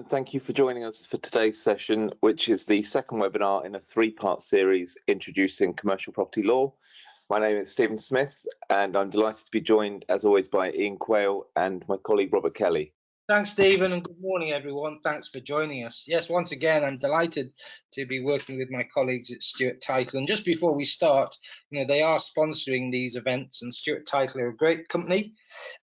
and thank you for joining us for today's session, which is the second webinar in a three-part series introducing commercial property law. My name is Stephen Smith, and I'm delighted to be joined, as always, by Ian Quayle and my colleague Robert Kelly. Thanks, Stephen, and good morning, everyone. Thanks for joining us. Yes, once again, I'm delighted to be working with my colleagues at Stewart Title. And just before we start, you know, they are sponsoring these events, and Stewart Title are a great company.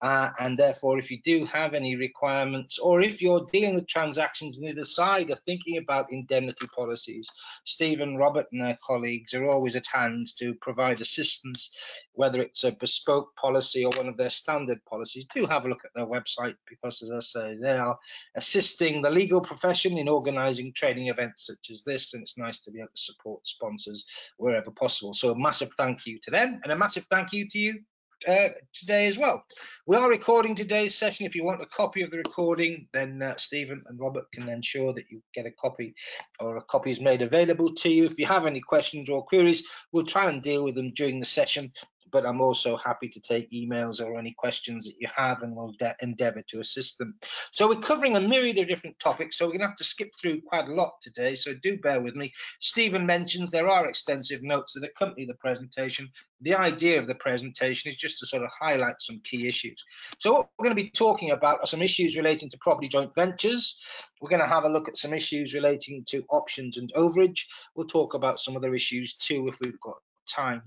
Uh, and therefore, if you do have any requirements, or if you're dealing with transactions on either side of thinking about indemnity policies, Stephen, Robert, and their colleagues are always at hand to provide assistance, whether it's a bespoke policy or one of their standard policies. Do have a look at their website because, as I so they are assisting the legal profession in organising training events such as this, and it's nice to be able to support sponsors wherever possible. So a massive thank you to them, and a massive thank you to you uh, today as well. We are recording today's session. If you want a copy of the recording, then uh, Stephen and Robert can ensure that you get a copy or a copy is made available to you. If you have any questions or queries, we'll try and deal with them during the session but I'm also happy to take emails or any questions that you have and we'll endeavour to assist them. So we're covering a myriad of different topics, so we're going to have to skip through quite a lot today, so do bear with me. Stephen mentions there are extensive notes that accompany the presentation. The idea of the presentation is just to sort of highlight some key issues. So what we're going to be talking about are some issues relating to property joint ventures. We're going to have a look at some issues relating to options and overage. We'll talk about some other issues too if we've got time.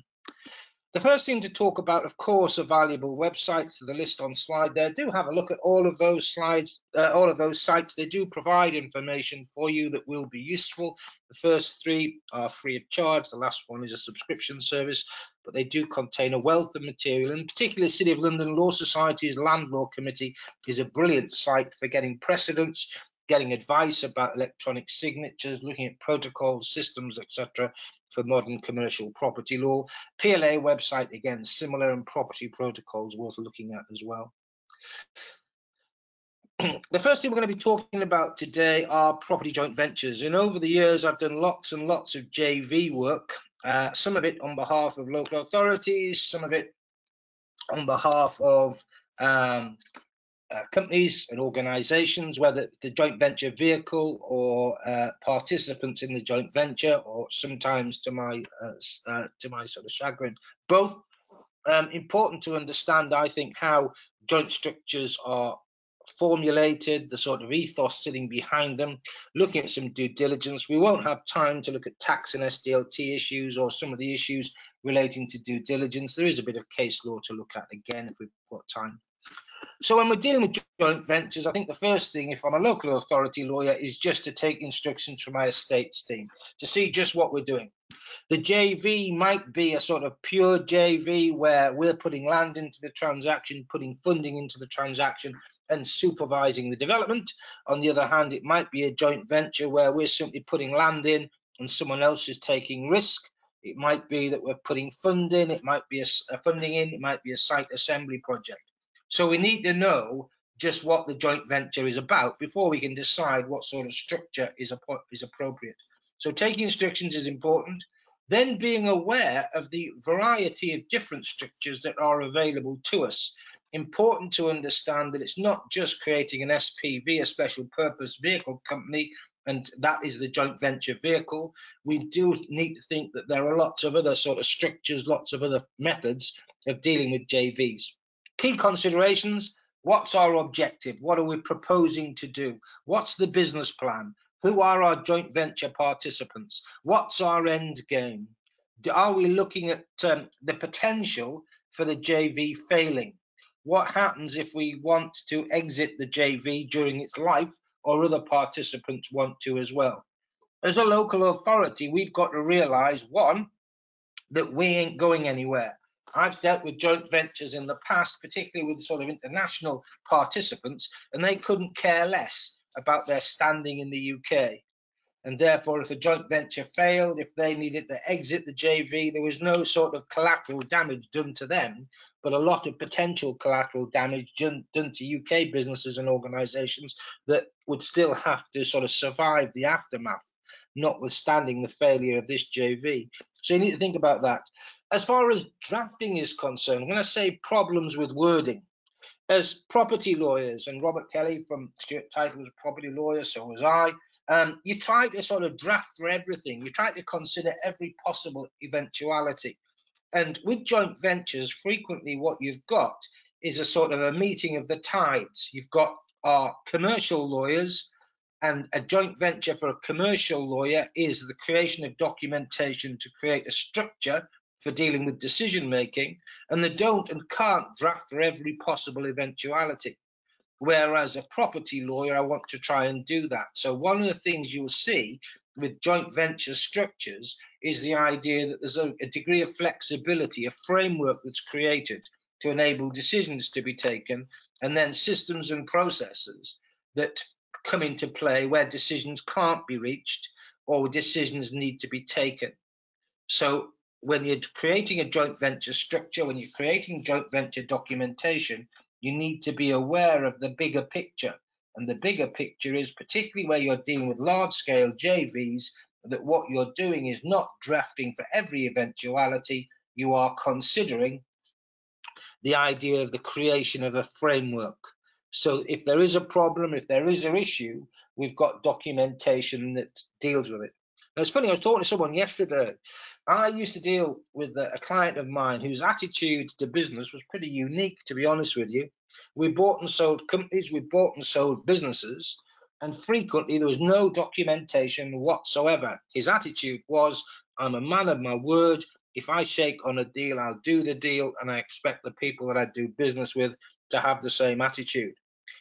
The first thing to talk about, of course, are valuable websites. The list on slide there. Do have a look at all of those slides, uh, all of those sites. They do provide information for you that will be useful. The first three are free of charge. The last one is a subscription service, but they do contain a wealth of material. In particular, City of London Law Society's Land Law Committee is a brilliant site for getting precedents getting advice about electronic signatures, looking at protocols, systems, etc for modern commercial property law. PLA website, again, similar and property protocols worth looking at as well. the first thing we're going to be talking about today are property joint ventures. And over the years, I've done lots and lots of JV work, uh, some of it on behalf of local authorities, some of it on behalf of um, uh, companies and organizations, whether the joint venture vehicle or uh, participants in the joint venture, or sometimes to my uh, uh to my sort of chagrin, both. Um, important to understand, I think, how joint structures are formulated, the sort of ethos sitting behind them, looking at some due diligence. We won't have time to look at tax and SDLT issues or some of the issues relating to due diligence. There is a bit of case law to look at again if we've got time. So when we're dealing with joint ventures, I think the first thing, if I'm a local authority lawyer, is just to take instructions from my estates team to see just what we're doing. The JV might be a sort of pure JV where we're putting land into the transaction, putting funding into the transaction, and supervising the development. On the other hand, it might be a joint venture where we're simply putting land in and someone else is taking risk. It might be that we're putting funding, it might be a, a funding in, it might be a site assembly project. So we need to know just what the joint venture is about before we can decide what sort of structure is, is appropriate. So taking instructions is important. Then being aware of the variety of different structures that are available to us. Important to understand that it's not just creating an SPV, a special purpose vehicle company, and that is the joint venture vehicle. We do need to think that there are lots of other sort of structures, lots of other methods of dealing with JVs. Key considerations, what's our objective? What are we proposing to do? What's the business plan? Who are our joint venture participants? What's our end game? Are we looking at um, the potential for the JV failing? What happens if we want to exit the JV during its life or other participants want to as well? As a local authority, we've got to realize one, that we ain't going anywhere. I've dealt with joint ventures in the past, particularly with sort of international participants, and they couldn't care less about their standing in the UK. And therefore, if a joint venture failed, if they needed to exit the JV, there was no sort of collateral damage done to them, but a lot of potential collateral damage done, done to UK businesses and organisations that would still have to sort of survive the aftermath, notwithstanding the failure of this JV. So you need to think about that. As far as drafting is concerned, when I say problems with wording, as property lawyers, and Robert Kelly from Stewart Title was a property lawyer, so was I. Um, you try to sort of draft for everything. You try to consider every possible eventuality. And with joint ventures, frequently what you've got is a sort of a meeting of the tides. You've got our commercial lawyers, and a joint venture for a commercial lawyer is the creation of documentation to create a structure for dealing with decision making, and they don't and can't draft for every possible eventuality. Whereas a property lawyer, I want to try and do that. So, one of the things you'll see with joint venture structures is the idea that there's a, a degree of flexibility, a framework that's created to enable decisions to be taken, and then systems and processes that come into play where decisions can't be reached or decisions need to be taken. So when you're creating a joint venture structure, when you're creating joint venture documentation, you need to be aware of the bigger picture. And the bigger picture is particularly where you're dealing with large scale JVs, that what you're doing is not drafting for every eventuality, you are considering the idea of the creation of a framework. So if there is a problem, if there is an issue, we've got documentation that deals with it. Now, it's funny, I was talking to someone yesterday. I used to deal with a client of mine whose attitude to business was pretty unique, to be honest with you. We bought and sold companies, we bought and sold businesses, and frequently there was no documentation whatsoever. His attitude was, I'm a man of my word. If I shake on a deal, I'll do the deal, and I expect the people that I do business with to have the same attitude.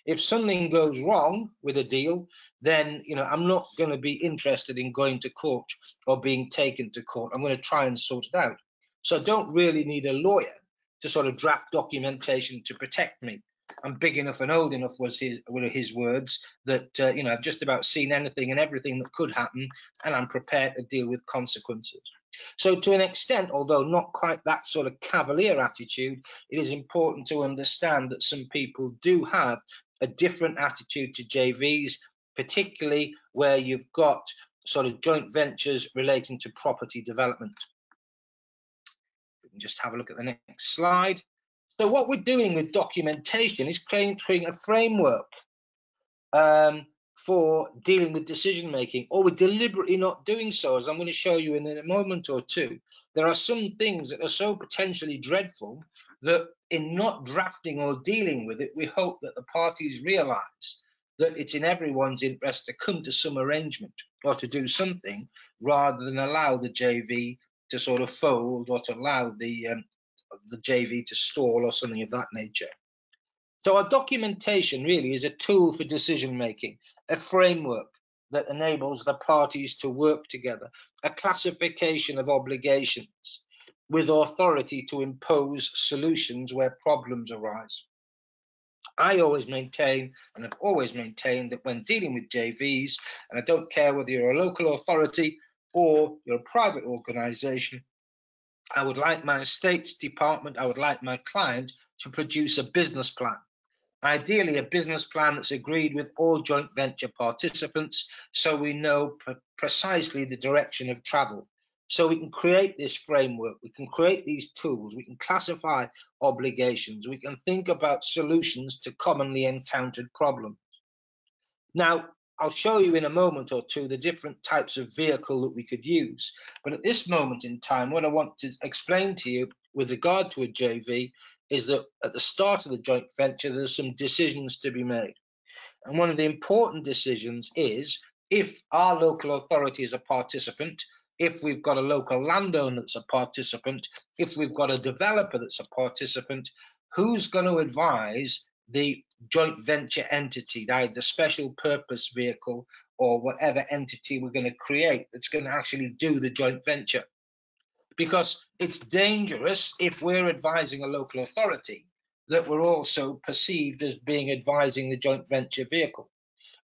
If something goes wrong with a deal, then you know I'm not going to be interested in going to court or being taken to court. I'm going to try and sort it out. So I don't really need a lawyer to sort of draft documentation to protect me. I'm big enough and old enough was his were his words that uh, you know I've just about seen anything and everything that could happen, and I'm prepared to deal with consequences. So, to an extent, although not quite that sort of cavalier attitude, it is important to understand that some people do have a different attitude to JVs, particularly where you've got sort of joint ventures relating to property development. We can just have a look at the next slide. So, what we're doing with documentation is creating a framework um, for dealing with decision making, or we're deliberately not doing so, as I'm going to show you in a moment or two. There are some things that are so potentially dreadful that in not drafting or dealing with it, we hope that the parties realize that it's in everyone's interest to come to some arrangement or to do something rather than allow the JV to sort of fold or to allow the um, the JV to stall or something of that nature. So our documentation really is a tool for decision making a framework that enables the parties to work together, a classification of obligations with authority to impose solutions where problems arise. I always maintain, and have always maintained, that when dealing with JVs, and I don't care whether you're a local authority or you're a private organization, I would like my estates department, I would like my client to produce a business plan Ideally, a business plan that's agreed with all joint venture participants so we know precisely the direction of travel. So we can create this framework, we can create these tools, we can classify obligations, we can think about solutions to commonly encountered problems. Now, I'll show you in a moment or two the different types of vehicle that we could use. But at this moment in time, what I want to explain to you with regard to a JV is that at the start of the joint venture, there's some decisions to be made. And one of the important decisions is if our local authority is a participant, if we've got a local landowner that's a participant, if we've got a developer that's a participant, who's going to advise the joint venture entity, either the special purpose vehicle or whatever entity we're going to create that's going to actually do the joint venture? Because it's dangerous if we're advising a local authority that we're also perceived as being advising the joint venture vehicle.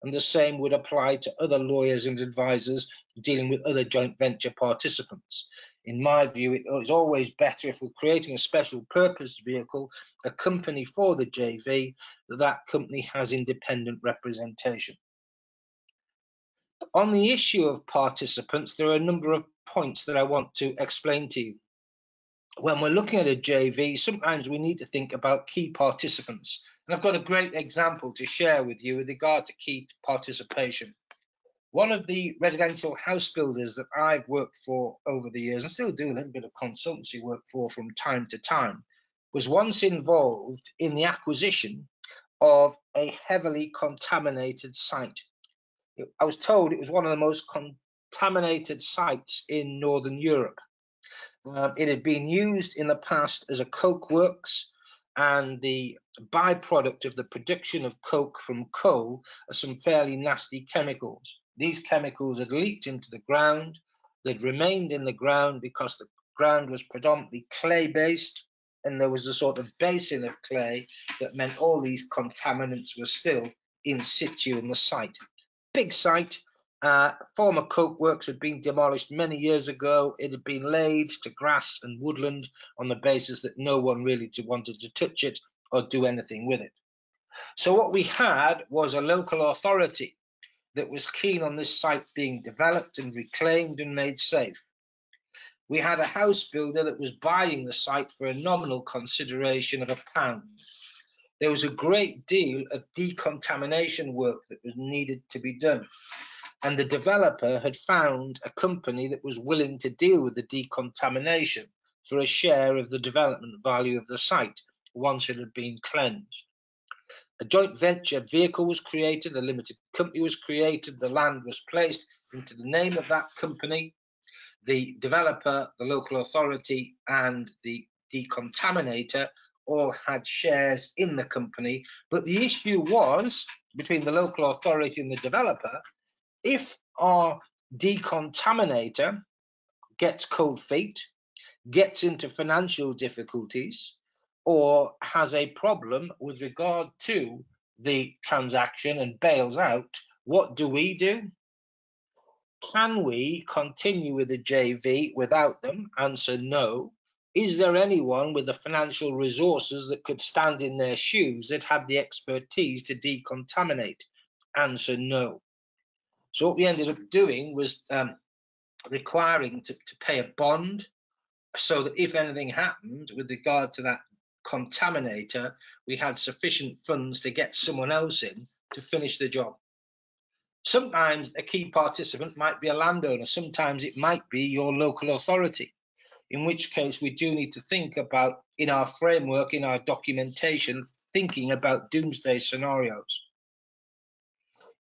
And the same would apply to other lawyers and advisors dealing with other joint venture participants. In my view, it is always better if we're creating a special purpose vehicle, a company for the JV, that that company has independent representation. On the issue of participants, there are a number of points that I want to explain to you. When we're looking at a JV, sometimes we need to think about key participants. And I've got a great example to share with you with regard to key participation. One of the residential house builders that I've worked for over the years and still do a little bit of consultancy work for from time to time was once involved in the acquisition of a heavily contaminated site. I was told it was one of the most contaminated sites in Northern Europe. Uh, it had been used in the past as a coke works, and the byproduct of the production of coke from coal are some fairly nasty chemicals. These chemicals had leaked into the ground. They'd remained in the ground because the ground was predominantly clay based and there was a sort of basin of clay that meant all these contaminants were still in situ in the site. Big site. Uh, former coke works had been demolished many years ago. It had been laid to grass and woodland on the basis that no one really wanted to touch it or do anything with it. So what we had was a local authority that was keen on this site being developed and reclaimed and made safe. We had a house builder that was buying the site for a nominal consideration of a pound. There was a great deal of decontamination work that was needed to be done. And the developer had found a company that was willing to deal with the decontamination for a share of the development value of the site once it had been cleansed a joint venture vehicle was created, a limited company was created, the land was placed into the name of that company. The developer, the local authority, and the decontaminator all had shares in the company. But the issue was between the local authority and the developer if our decontaminator gets cold feet, gets into financial difficulties, or has a problem with regard to the transaction and bails out, what do we do? Can we continue with the JV without them? Answer no. Is there anyone with the financial resources that could stand in their shoes that had the expertise to decontaminate? Answer no. So what we ended up doing was um, requiring to, to pay a bond so that if anything happened with regard to that contaminator, we had sufficient funds to get someone else in to finish the job. Sometimes a key participant might be a landowner, sometimes it might be your local authority, in which case we do need to think about, in our framework, in our documentation, thinking about doomsday scenarios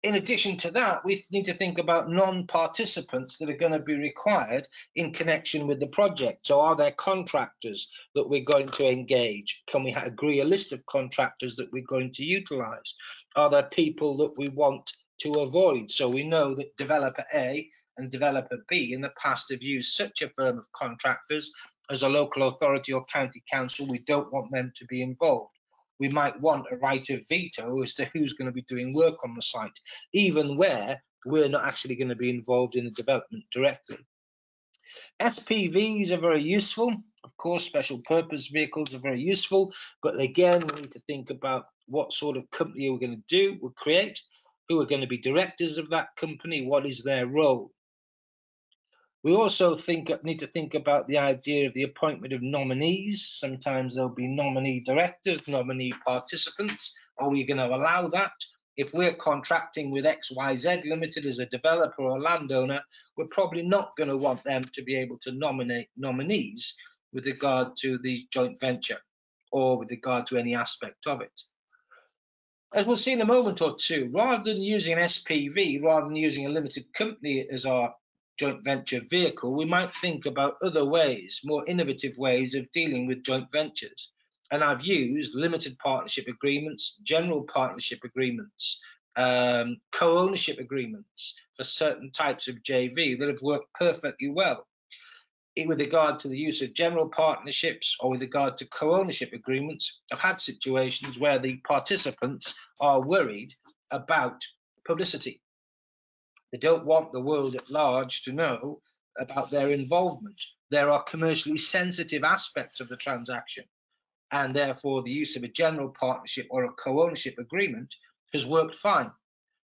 in addition to that, we need to think about non-participants that are going to be required in connection with the project. So are there contractors that we're going to engage? Can we agree a list of contractors that we're going to utilize? Are there people that we want to avoid? So we know that developer A and developer B in the past have used such a firm of contractors as a local authority or county council. We don't want them to be involved we might want a right of veto as to who's going to be doing work on the site, even where we're not actually going to be involved in the development directly. SPVs are very useful. Of course, special purpose vehicles are very useful, but again, we need to think about what sort of company we're going to do, we'll create, who are going to be directors of that company, what is their role. We also think need to think about the idea of the appointment of nominees. Sometimes there'll be nominee directors, nominee participants. Are we going to allow that? If we're contracting with XYZ Limited as a developer or landowner, we're probably not going to want them to be able to nominate nominees with regard to the joint venture or with regard to any aspect of it. As we'll see in a moment or two, rather than using an SPV, rather than using a limited company as our joint venture vehicle, we might think about other ways, more innovative ways of dealing with joint ventures. And I've used limited partnership agreements, general partnership agreements, um, co-ownership agreements for certain types of JV that have worked perfectly well. With regard to the use of general partnerships or with regard to co-ownership agreements, I've had situations where the participants are worried about publicity they don't want the world at large to know about their involvement. There are commercially sensitive aspects of the transaction, and therefore the use of a general partnership or a co-ownership agreement has worked fine.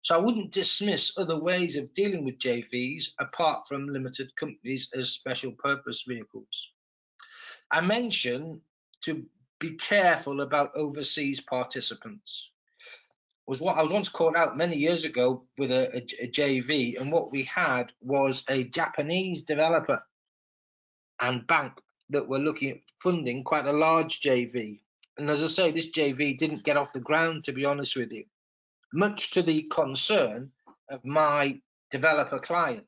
So I wouldn't dismiss other ways of dealing with JVs apart from limited companies as special purpose vehicles. I mentioned to be careful about overseas participants. Was what I was once caught out many years ago with a, a, a JV, and what we had was a Japanese developer and bank that were looking at funding quite a large JV. And as I say, this JV didn't get off the ground, to be honest with you, much to the concern of my developer client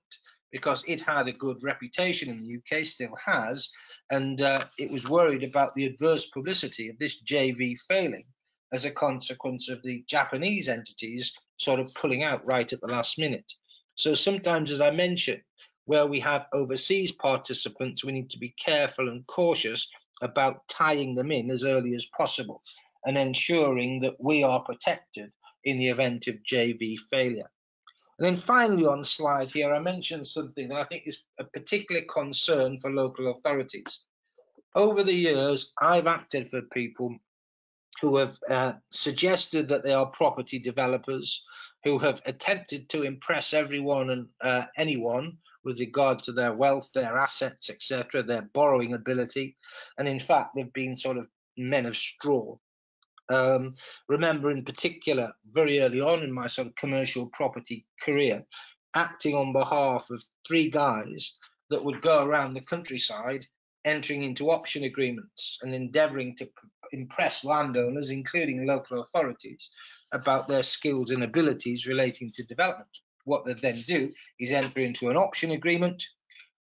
because it had a good reputation in the UK, still has, and uh, it was worried about the adverse publicity of this JV failing as a consequence of the Japanese entities sort of pulling out right at the last minute. So sometimes, as I mentioned, where we have overseas participants, we need to be careful and cautious about tying them in as early as possible and ensuring that we are protected in the event of JV failure. And then finally on slide here, I mentioned something that I think is a particular concern for local authorities. Over the years, I've acted for people who have uh, suggested that they are property developers, who have attempted to impress everyone and uh, anyone with regard to their wealth, their assets, etc., their borrowing ability. And in fact, they've been sort of men of straw. Um, remember, in particular, very early on in my sort of commercial property career, acting on behalf of three guys that would go around the countryside entering into option agreements and endeavoring to impress landowners, including local authorities, about their skills and abilities relating to development. What they then do is enter into an option agreement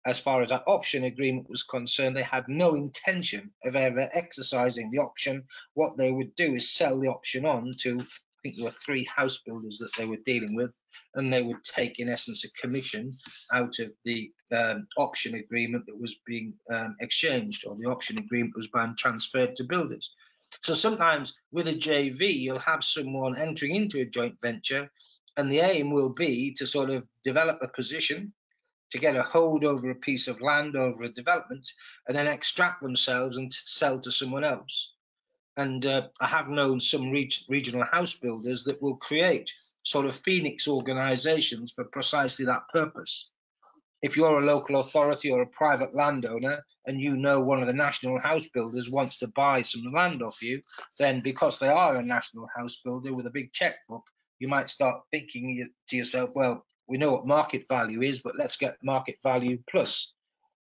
as far as that option agreement was concerned, they had no intention of ever exercising the option. What they would do is sell the option on to, I think there were three house builders that they were dealing with, and they would take, in essence, a commission out of the um, option agreement that was being um, exchanged, or the option agreement was being transferred to builders. So sometimes with a JV, you'll have someone entering into a joint venture, and the aim will be to sort of develop a position to get a hold over a piece of land over a development and then extract themselves and sell to someone else. And uh, I have known some reg regional house builders that will create sort of phoenix organizations for precisely that purpose. If you're a local authority or a private landowner and you know one of the national house builders wants to buy some land off you, then because they are a national house builder with a big checkbook, you might start thinking to yourself, well, we know what market value is, but let's get market value plus.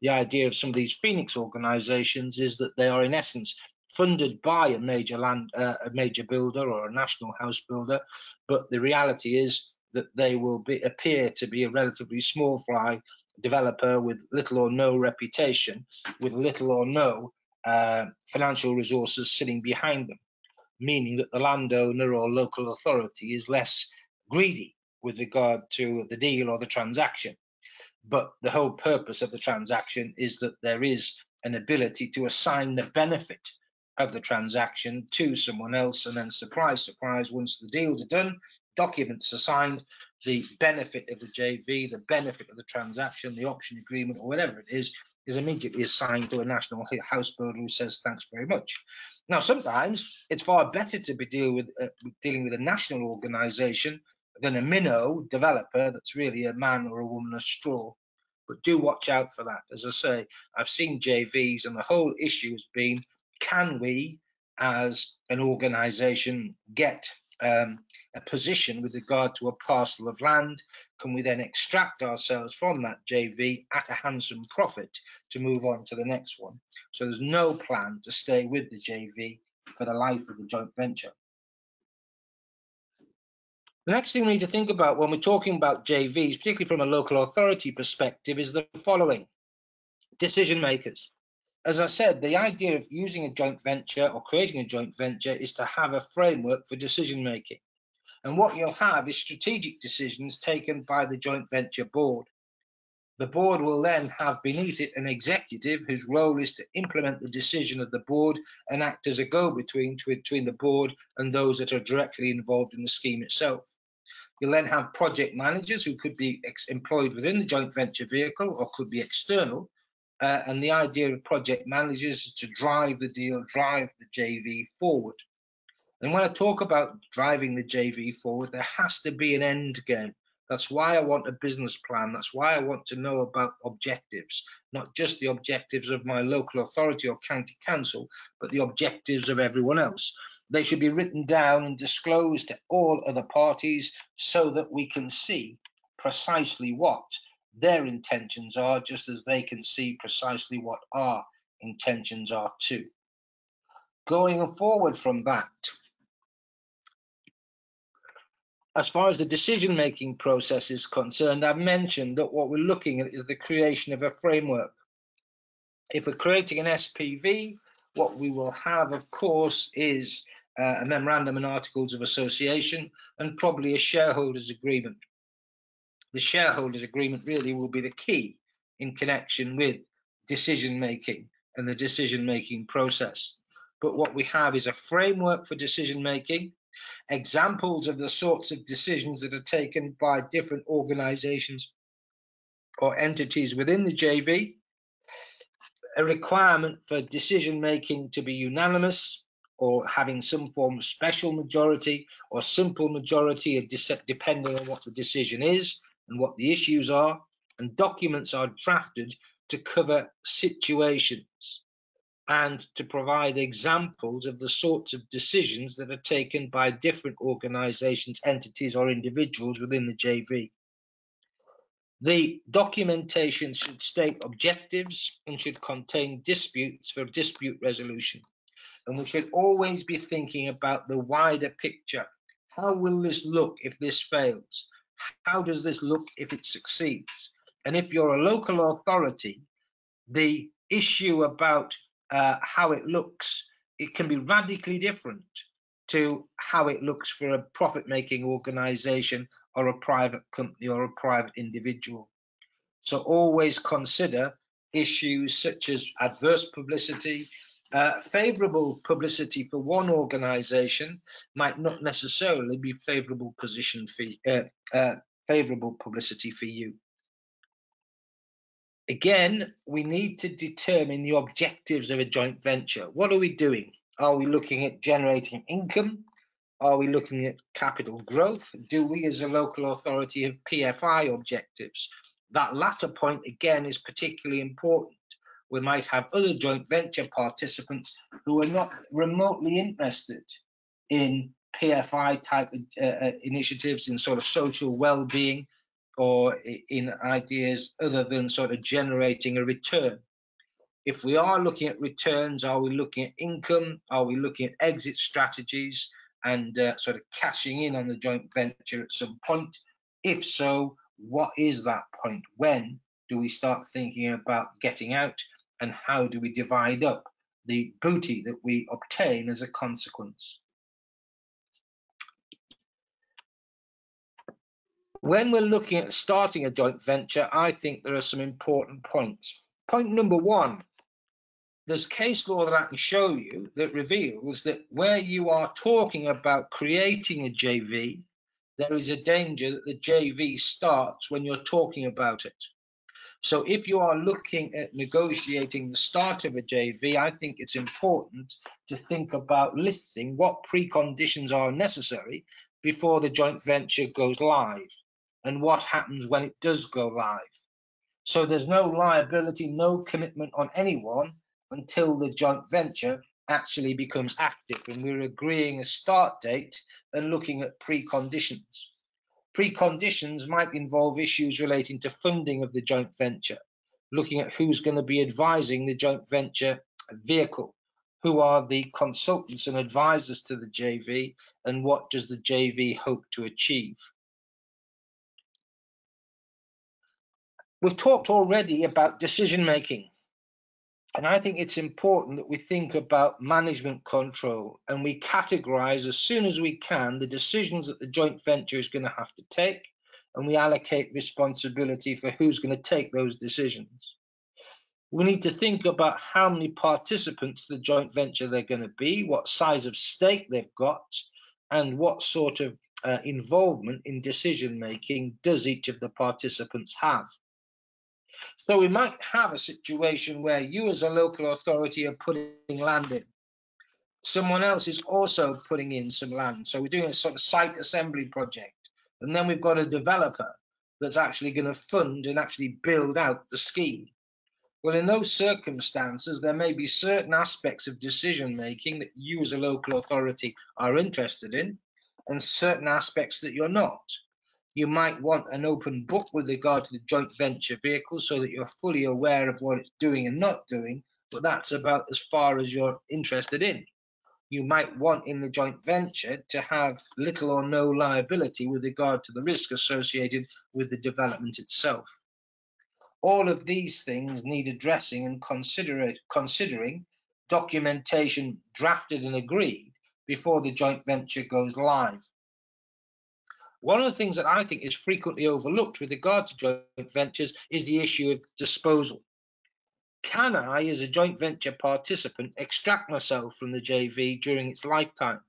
The idea of some of these Phoenix organizations is that they are in essence funded by a major land, uh, a major builder or a national house builder, but the reality is that they will be, appear to be a relatively small fry developer with little or no reputation, with little or no uh, financial resources sitting behind them, meaning that the landowner or local authority is less greedy with regard to the deal or the transaction. But the whole purpose of the transaction is that there is an ability to assign the benefit of the transaction to someone else. And then, surprise, surprise, once the deals are done, documents are signed, the benefit of the JV, the benefit of the transaction, the option agreement, or whatever it is, is immediately assigned to a national house builder who says thanks very much. Now, sometimes it's far better to be deal with, uh, dealing with a national organisation than a minnow developer that's really a man or a woman of straw. But do watch out for that. As I say, I've seen JVs, and the whole issue has been can we, as an organization, get um, a position with regard to a parcel of land? Can we then extract ourselves from that JV at a handsome profit to move on to the next one? So there's no plan to stay with the JV for the life of the joint venture. The next thing we need to think about when we're talking about JVs, particularly from a local authority perspective, is the following decision makers. As I said, the idea of using a joint venture or creating a joint venture is to have a framework for decision making. And what you'll have is strategic decisions taken by the joint venture board. The board will then have beneath it an executive whose role is to implement the decision of the board and act as a go-between between the board and those that are directly involved in the scheme itself. You'll then have project managers who could be employed within the joint venture vehicle or could be external. Uh, and the idea of project managers is to drive the deal, drive the JV forward. And when I talk about driving the JV forward, there has to be an end game. That's why I want a business plan. That's why I want to know about objectives, not just the objectives of my local authority or county council, but the objectives of everyone else. They should be written down and disclosed to all other parties so that we can see precisely what their intentions are, just as they can see precisely what our intentions are too. Going forward from that, as far as the decision-making process is concerned, I've mentioned that what we're looking at is the creation of a framework. If we're creating an SPV, what we will have, of course, is uh, a memorandum and articles of association and probably a shareholders agreement. The shareholders agreement really will be the key in connection with decision making and the decision making process. But what we have is a framework for decision making examples of the sorts of decisions that are taken by different organizations or entities within the JV, a requirement for decision making to be unanimous or having some form of special majority or simple majority depending on what the decision is and what the issues are and documents are drafted to cover situations and to provide examples of the sorts of decisions that are taken by different organizations, entities, or individuals within the JV. The documentation should state objectives and should contain disputes for dispute resolution. And we should always be thinking about the wider picture. How will this look if this fails? How does this look if it succeeds? And if you're a local authority, the issue about uh, how it looks, it can be radically different to how it looks for a profit making organization or a private company or a private individual. So always consider issues such as adverse publicity. Uh, favorable publicity for one organization might not necessarily be favorable position for uh, uh, favorable publicity for you. Again, we need to determine the objectives of a joint venture. What are we doing? Are we looking at generating income? Are we looking at capital growth? Do we as a local authority have PFI objectives? That latter point again is particularly important. We might have other joint venture participants who are not remotely interested in PFI type uh, uh, initiatives in sort of social well-being or in ideas other than sort of generating a return. If we are looking at returns, are we looking at income? Are we looking at exit strategies and uh, sort of cashing in on the joint venture at some point? If so, what is that point? When do we start thinking about getting out and how do we divide up the booty that we obtain as a consequence? When we're looking at starting a joint venture, I think there are some important points. Point number one, there's case law that I can show you that reveals that where you are talking about creating a JV, there is a danger that the JV starts when you're talking about it. So if you are looking at negotiating the start of a JV, I think it's important to think about listing what preconditions are necessary before the joint venture goes live and what happens when it does go live. So there's no liability, no commitment on anyone until the joint venture actually becomes active and we're agreeing a start date and looking at preconditions. Preconditions might involve issues relating to funding of the joint venture, looking at who's going to be advising the joint venture vehicle, who are the consultants and advisors to the JV, and what does the JV hope to achieve. We've talked already about decision making. And I think it's important that we think about management control and we categorize as soon as we can the decisions that the joint venture is going to have to take and we allocate responsibility for who's going to take those decisions. We need to think about how many participants the joint venture they're going to be, what size of stake they've got, and what sort of uh, involvement in decision making does each of the participants have. So we might have a situation where you as a local authority are putting land in. Someone else is also putting in some land. So we're doing a sort of site assembly project. And then we've got a developer that's actually going to fund and actually build out the scheme. Well, in those circumstances, there may be certain aspects of decision making that you as a local authority are interested in, and certain aspects that you're not. You might want an open book with regard to the joint venture vehicle so that you're fully aware of what it's doing and not doing, but that's about as far as you're interested in. You might want in the joint venture to have little or no liability with regard to the risk associated with the development itself. All of these things need addressing and consider considering documentation drafted and agreed before the joint venture goes live. One of the things that I think is frequently overlooked with regard to joint ventures is the issue of disposal. Can I, as a joint venture participant, extract myself from the JV during its lifetime?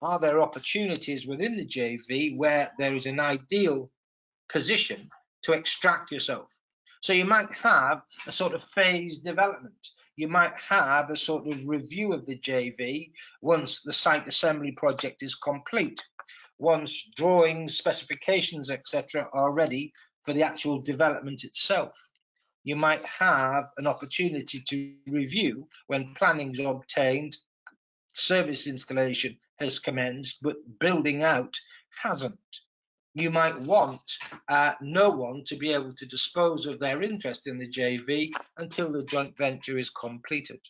Are there opportunities within the JV where there is an ideal position to extract yourself? So you might have a sort of phased development. You might have a sort of review of the JV once the site assembly project is complete, once drawings, specifications, etc. are ready for the actual development itself you might have an opportunity to review when planning is obtained, service installation has commenced, but building out hasn't. You might want uh, no one to be able to dispose of their interest in the JV until the joint venture is completed.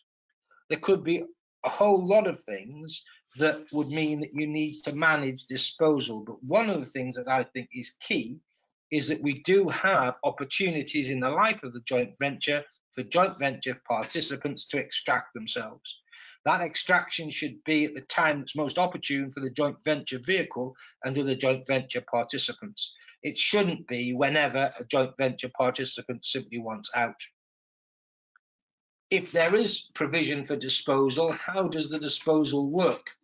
There could be a whole lot of things that would mean that you need to manage disposal. But one of the things that I think is key is that we do have opportunities in the life of the joint venture for joint venture participants to extract themselves. That extraction should be at the time that's most opportune for the joint venture vehicle and to the joint venture participants. It shouldn't be whenever a joint venture participant simply wants out. If there is provision for disposal, how does the disposal work?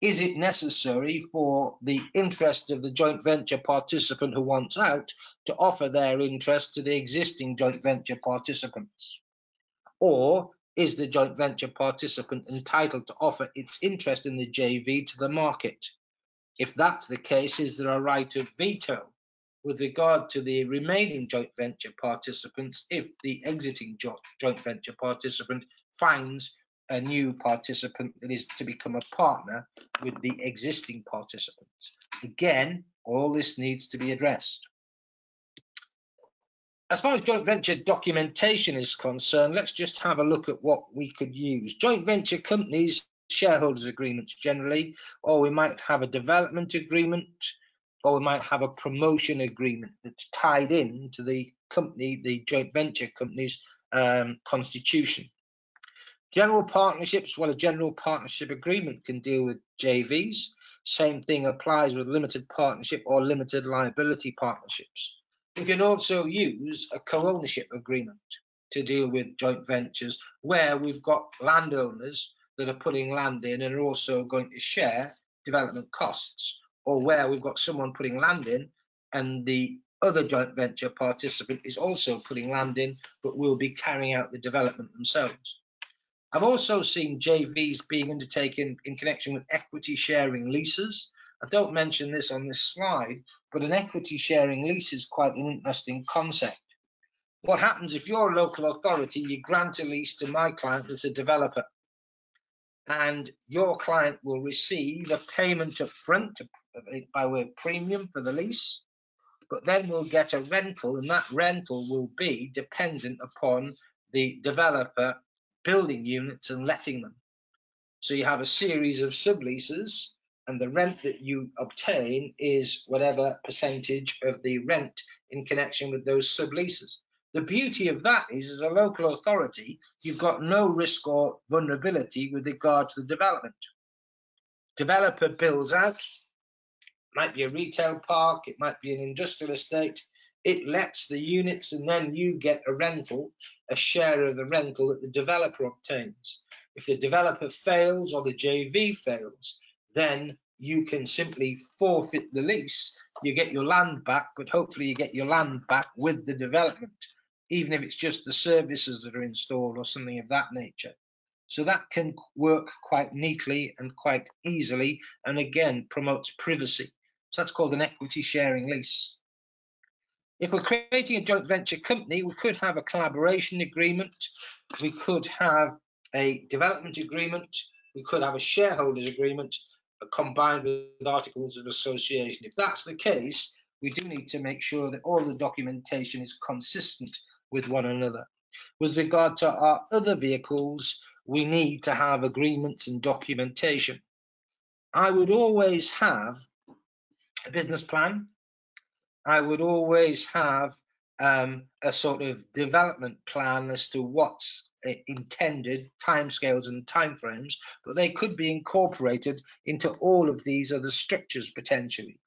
Is it necessary for the interest of the joint venture participant who wants out to offer their interest to the existing joint venture participants? Or is the joint venture participant entitled to offer its interest in the JV to the market? If that's the case, is there a right of veto with regard to the remaining joint venture participants if the exiting joint venture participant finds a new participant that is to become a partner with the existing participants. Again, all this needs to be addressed. As far as joint venture documentation is concerned, let's just have a look at what we could use. Joint venture companies, shareholders agreements generally, or we might have a development agreement, or we might have a promotion agreement that's tied in to the company, the joint venture company's um, constitution. General partnerships, well, a general partnership agreement can deal with JVs. Same thing applies with limited partnership or limited liability partnerships. We can also use a co-ownership agreement to deal with joint ventures where we've got landowners that are putting land in and are also going to share development costs, or where we've got someone putting land in and the other joint venture participant is also putting land in, but will be carrying out the development themselves. I've also seen JVs being undertaken in connection with equity sharing leases. I don't mention this on this slide, but an equity sharing lease is quite an interesting concept. What happens if you're a local authority, you grant a lease to my client that's a developer, and your client will receive a payment up front by way of premium for the lease, but then we'll get a rental, and that rental will be dependent upon the developer building units and letting them. So you have a series of subleases and the rent that you obtain is whatever percentage of the rent in connection with those subleases. The beauty of that is, as a local authority, you've got no risk or vulnerability with regard to the development. Developer builds out, might be a retail park, it might be an industrial estate, it lets the units and then you get a rental a share of the rental that the developer obtains. If the developer fails or the JV fails, then you can simply forfeit the lease. You get your land back, but hopefully you get your land back with the development, even if it's just the services that are installed or something of that nature. So that can work quite neatly and quite easily, and again promotes privacy. So that's called an equity sharing lease. If we're creating a joint venture company, we could have a collaboration agreement, we could have a development agreement, we could have a shareholders agreement combined with articles of association. If that's the case, we do need to make sure that all the documentation is consistent with one another. With regard to our other vehicles, we need to have agreements and documentation. I would always have a business plan. I would always have um, a sort of development plan as to what's uh, intended timescales and timeframes, but they could be incorporated into all of these other structures potentially.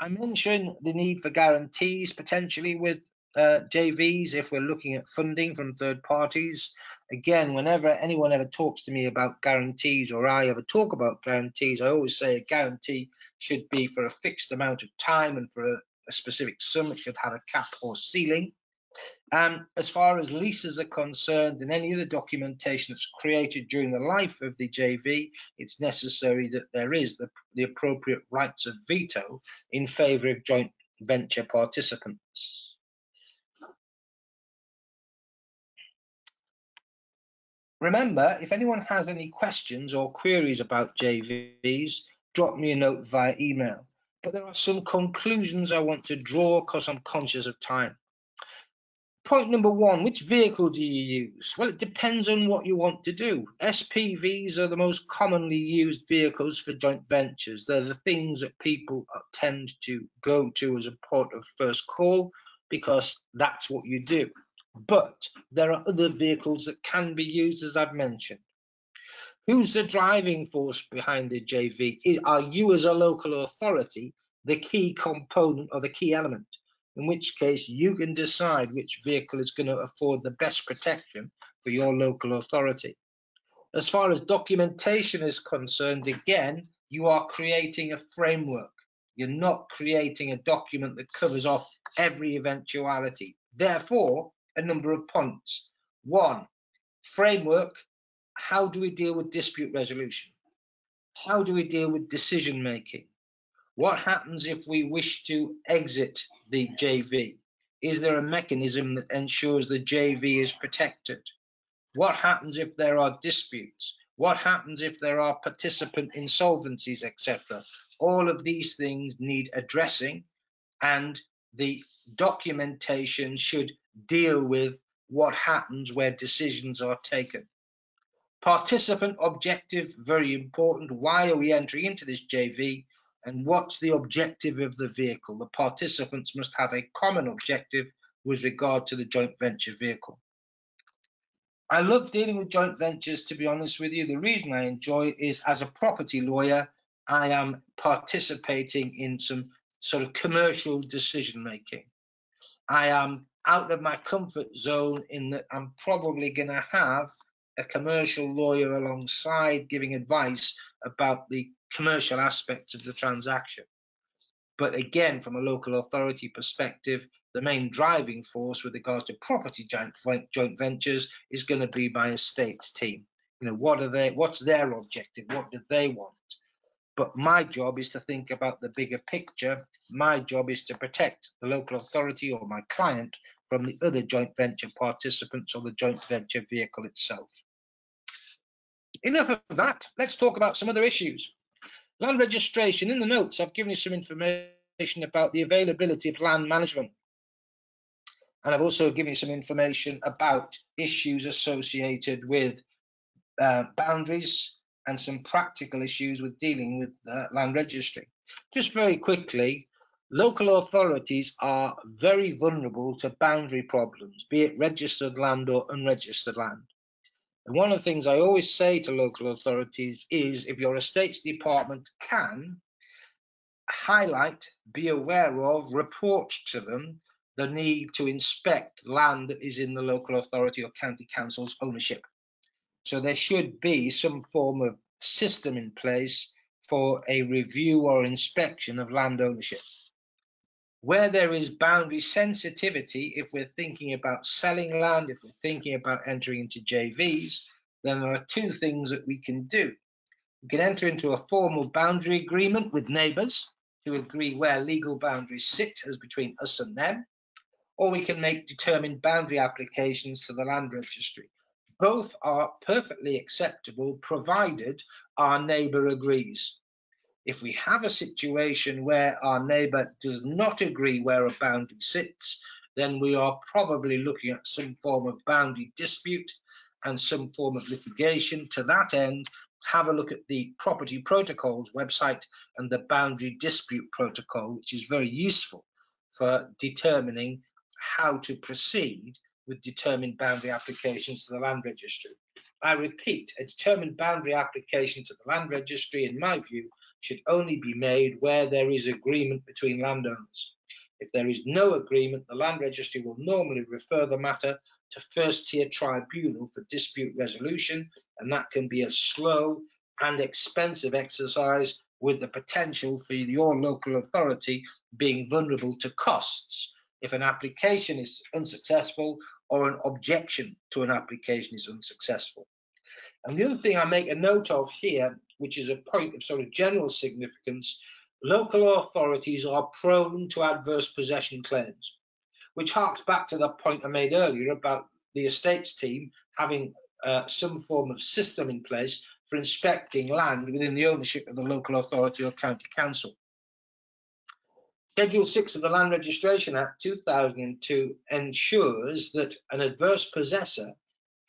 I mentioned the need for guarantees potentially with uh, JVs if we're looking at funding from third parties. Again, whenever anyone ever talks to me about guarantees or I ever talk about guarantees, I always say a guarantee should be for a fixed amount of time and for a, a specific sum. It should have a cap or ceiling. Um, as far as leases are concerned and any other documentation that's created during the life of the JV, it's necessary that there is the, the appropriate rights of veto in favour of joint venture participants. Remember, if anyone has any questions or queries about JVs, drop me a note via email. But there are some conclusions I want to draw because I'm conscious of time. Point number one, which vehicle do you use? Well, it depends on what you want to do. SPVs are the most commonly used vehicles for joint ventures. They're the things that people tend to go to as a port of first call because that's what you do. But there are other vehicles that can be used, as I've mentioned. Who's the driving force behind the JV? Are you, as a local authority, the key component or the key element? In which case, you can decide which vehicle is going to afford the best protection for your local authority. As far as documentation is concerned, again, you are creating a framework. You're not creating a document that covers off every eventuality. Therefore, a number of points. One, framework, how do we deal with dispute resolution? How do we deal with decision making? What happens if we wish to exit the JV? Is there a mechanism that ensures the JV is protected? What happens if there are disputes? What happens if there are participant insolvencies, etc.? All of these things need addressing, and the documentation should deal with what happens where decisions are taken. Participant objective, very important. Why are we entering into this JV? And what's the objective of the vehicle? The participants must have a common objective with regard to the joint venture vehicle. I love dealing with joint ventures, to be honest with you. The reason I enjoy is as a property lawyer, I am participating in some sort of commercial decision making. I am out of my comfort zone in that I'm probably going to have a commercial lawyer alongside giving advice about the commercial aspects of the transaction. But again, from a local authority perspective, the main driving force with regard to property joint, joint ventures is going to be my estates team. You know, what are they? What's their objective? What do they want? But my job is to think about the bigger picture. My job is to protect the local authority or my client from the other joint venture participants or the joint venture vehicle itself. Enough of that. Let's talk about some other issues. Land registration. In the notes, I've given you some information about the availability of land management. And I've also given you some information about issues associated with uh, boundaries and some practical issues with dealing with uh, land registry. Just very quickly, local authorities are very vulnerable to boundary problems, be it registered land or unregistered land. And one of the things I always say to local authorities is if your estates department can highlight, be aware of, report to them the need to inspect land that is in the local authority or county council's ownership. So there should be some form of system in place for a review or inspection of land ownership. Where there is boundary sensitivity, if we're thinking about selling land, if we're thinking about entering into JVs, then there are two things that we can do. We can enter into a formal boundary agreement with neighbours, to agree where legal boundaries sit as between us and them, or we can make determined boundary applications to the land registry. Both are perfectly acceptable provided our neighbour agrees. If we have a situation where our neighbour does not agree where a boundary sits, then we are probably looking at some form of boundary dispute and some form of litigation. To that end, have a look at the Property Protocols website and the Boundary Dispute Protocol, which is very useful for determining how to proceed with determined boundary applications to the land registry. I repeat, a determined boundary application to the land registry, in my view, should only be made where there is agreement between landowners. If there is no agreement, the land registry will normally refer the matter to first tier tribunal for dispute resolution, and that can be a slow and expensive exercise with the potential for your local authority being vulnerable to costs if an application is unsuccessful or an objection to an application is unsuccessful. And the other thing I make a note of here, which is a point of sort of general significance, local authorities are prone to adverse possession claims, which harks back to the point I made earlier about the estates team having uh, some form of system in place for inspecting land within the ownership of the local authority or county council. Schedule 6 of the Land Registration Act 2002 ensures that an adverse possessor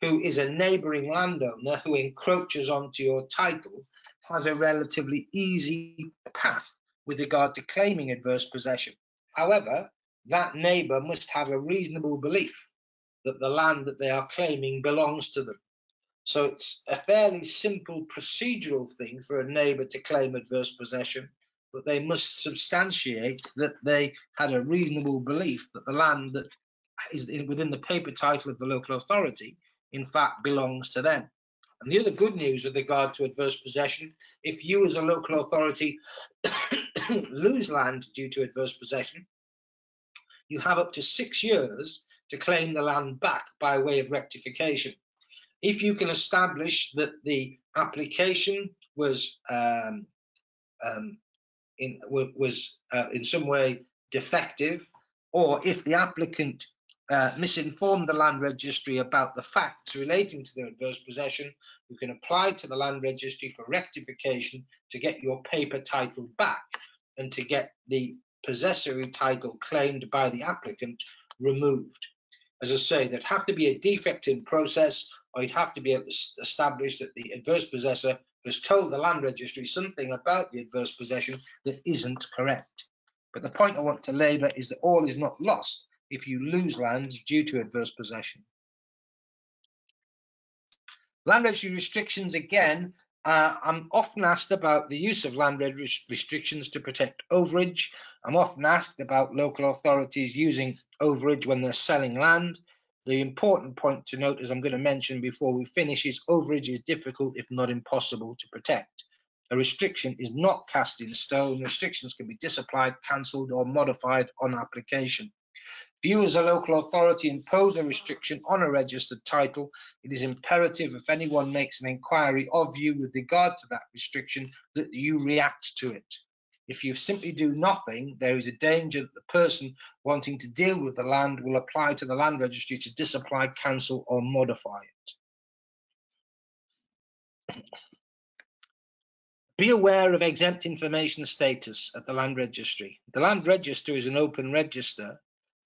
who is a neighbouring landowner who encroaches onto your title has a relatively easy path with regard to claiming adverse possession. However, that neighbour must have a reasonable belief that the land that they are claiming belongs to them. So it's a fairly simple procedural thing for a neighbour to claim adverse possession but they must substantiate that they had a reasonable belief that the land that is within the paper title of the local authority in fact belongs to them. And the other good news with regard to adverse possession, if you as a local authority lose land due to adverse possession, you have up to six years to claim the land back by way of rectification. If you can establish that the application was um, um, in, was uh, in some way defective, or if the applicant uh, misinformed the land registry about the facts relating to their adverse possession, you can apply to the land registry for rectification to get your paper title back and to get the possessory title claimed by the applicant removed. As I say, there'd have to be a defect in process, or you'd have to be able to establish that the adverse possessor has told the land registry something about the adverse possession that isn't correct. But the point I want to labour is that all is not lost if you lose land due to adverse possession. Land registry restrictions again, uh, I'm often asked about the use of land registry restrictions to protect overage. I'm often asked about local authorities using overage when they're selling land. The important point to note, as I'm going to mention before we finish, is overage is difficult, if not impossible, to protect. A restriction is not cast in stone. Restrictions can be disapplied, cancelled, or modified on application. If you as a local authority impose a restriction on a registered title, it is imperative if anyone makes an inquiry of you with regard to that restriction that you react to it. If you simply do nothing, there is a danger that the person wanting to deal with the land will apply to the land registry to disapply, cancel, or modify it. Be aware of exempt information status at the land registry. The land register is an open register,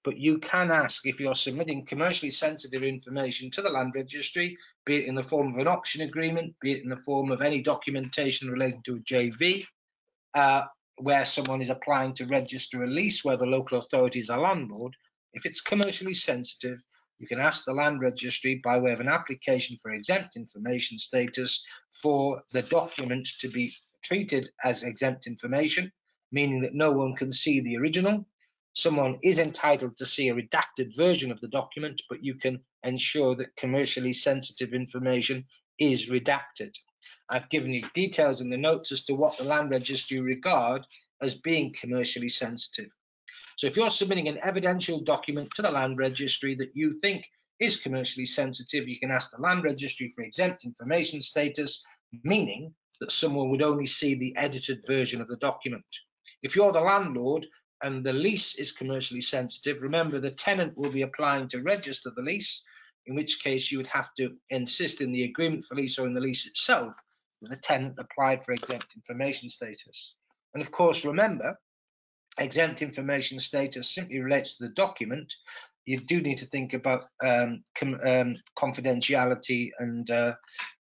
but you can ask if you're submitting commercially sensitive information to the land registry, be it in the form of an option agreement, be it in the form of any documentation relating to a JV, uh, where someone is applying to register a lease where the local authority is a landlord, if it's commercially sensitive, you can ask the land registry by way of an application for exempt information status for the document to be treated as exempt information, meaning that no one can see the original. Someone is entitled to see a redacted version of the document, but you can ensure that commercially sensitive information is redacted. I've given you details in the notes as to what the land registry regard as being commercially sensitive. So if you're submitting an evidential document to the land registry that you think is commercially sensitive, you can ask the land registry for exempt information status, meaning that someone would only see the edited version of the document. If you're the landlord and the lease is commercially sensitive, remember the tenant will be applying to register the lease, in which case you would have to insist in the agreement for lease or in the lease itself that the tenant applied for exempt information status. And of course, remember, exempt information status simply relates to the document. You do need to think about um, um, confidentiality and uh,